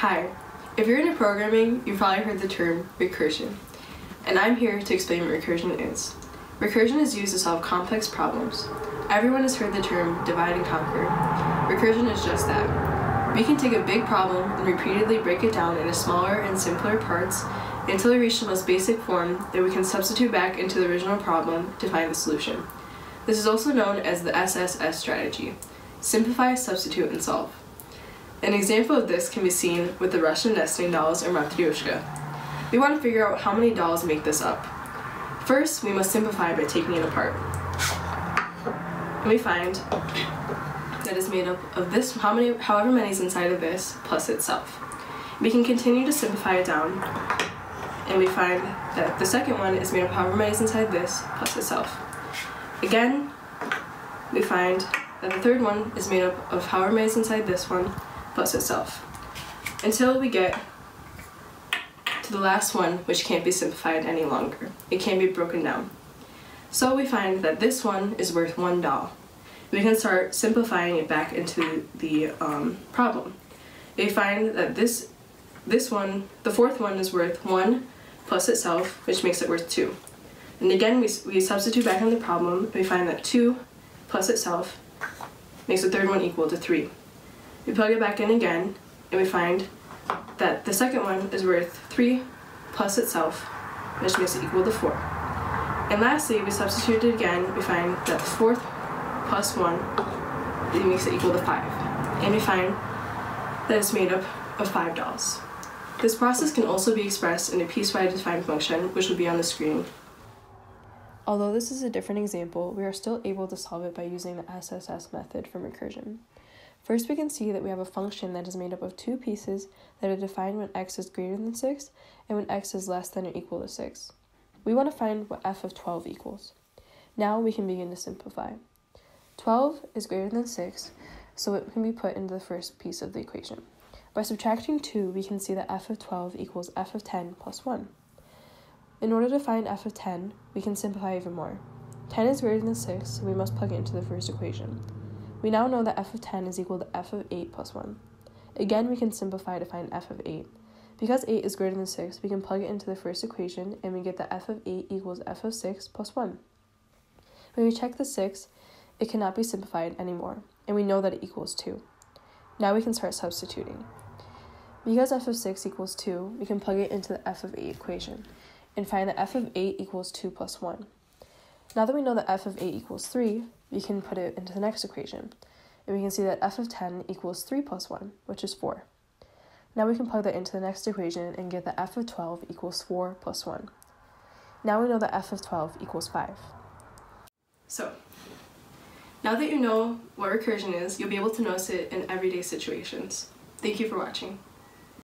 Hi, if you're into programming, you've probably heard the term recursion, and I'm here to explain what recursion is. Recursion is used to solve complex problems. Everyone has heard the term divide and conquer. Recursion is just that. We can take a big problem and repeatedly break it down into smaller and simpler parts until we reach the most basic form that we can substitute back into the original problem to find the solution. This is also known as the SSS strategy simplify, substitute, and solve. An example of this can be seen with the Russian nesting dolls or Matryoshka. We want to figure out how many dolls make this up. First, we must simplify by taking it apart. And we find that it's made up of this, how many, however many is inside of this, plus itself. We can continue to simplify it down, and we find that the second one is made up of however many is inside this, plus itself. Again, we find that the third one is made up of however many is inside this one, plus itself. Until we get to the last one, which can't be simplified any longer. It can't be broken down. So we find that this one is worth one doll. We can start simplifying it back into the um, problem. We find that this, this one, the fourth one is worth one plus itself, which makes it worth two. And again, we, we substitute back in the problem, we find that two plus itself makes the third one equal to three. We plug it back in again, and we find that the second one is worth 3 plus itself, which makes it equal to 4. And lastly, we substitute it again, we find that the fourth plus 1 it makes it equal to 5. And we find that it's made up of 5 dolls. This process can also be expressed in a piecewise defined function, which will be on the screen. Although this is a different example, we are still able to solve it by using the SSS method from recursion. First, we can see that we have a function that is made up of two pieces that are defined when x is greater than 6 and when x is less than or equal to 6. We want to find what f of 12 equals. Now we can begin to simplify. 12 is greater than 6, so it can be put into the first piece of the equation. By subtracting 2, we can see that f of 12 equals f of 10 plus 1. In order to find f of 10, we can simplify even more. 10 is greater than 6, so we must plug it into the first equation. We now know that f of 10 is equal to f of 8 plus 1. Again, we can simplify to find f of 8. Because 8 is greater than 6, we can plug it into the first equation and we get that f of 8 equals f of 6 plus 1. When we check the 6, it cannot be simplified anymore, and we know that it equals 2. Now we can start substituting. Because f of 6 equals 2, we can plug it into the f of 8 equation and find that f of 8 equals 2 plus 1. Now that we know that f of 8 equals 3, we can put it into the next equation. And we can see that f of 10 equals 3 plus 1, which is 4. Now we can plug that into the next equation and get that f of 12 equals 4 plus 1. Now we know that f of 12 equals 5. So, now that you know what recursion is, you'll be able to notice it in everyday situations. Thank you for watching.